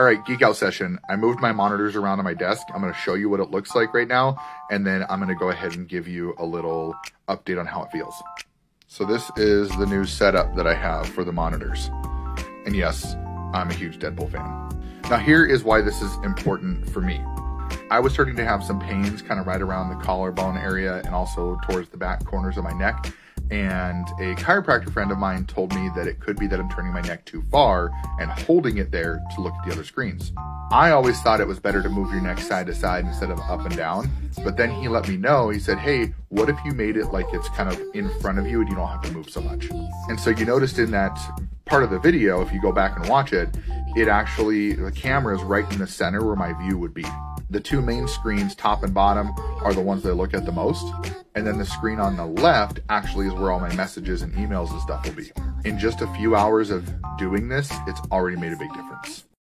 All right, geek out session. I moved my monitors around on my desk. I'm going to show you what it looks like right now, and then I'm going to go ahead and give you a little update on how it feels. So this is the new setup that I have for the monitors. And yes, I'm a huge Deadpool fan. Now here is why this is important for me. I was starting to have some pains kind of right around the collarbone area and also towards the back corners of my neck and a chiropractor friend of mine told me that it could be that I'm turning my neck too far and holding it there to look at the other screens. I always thought it was better to move your neck side to side instead of up and down. But then he let me know, he said, Hey, what if you made it like it's kind of in front of you and you don't have to move so much? And so you noticed in that part of the video, if you go back and watch it, it actually, the camera is right in the center where my view would be. The two main screens, top and bottom, are the ones that I look at the most. And then the screen on the left actually is where all my messages and emails and stuff will be. In just a few hours of doing this, it's already made a big difference.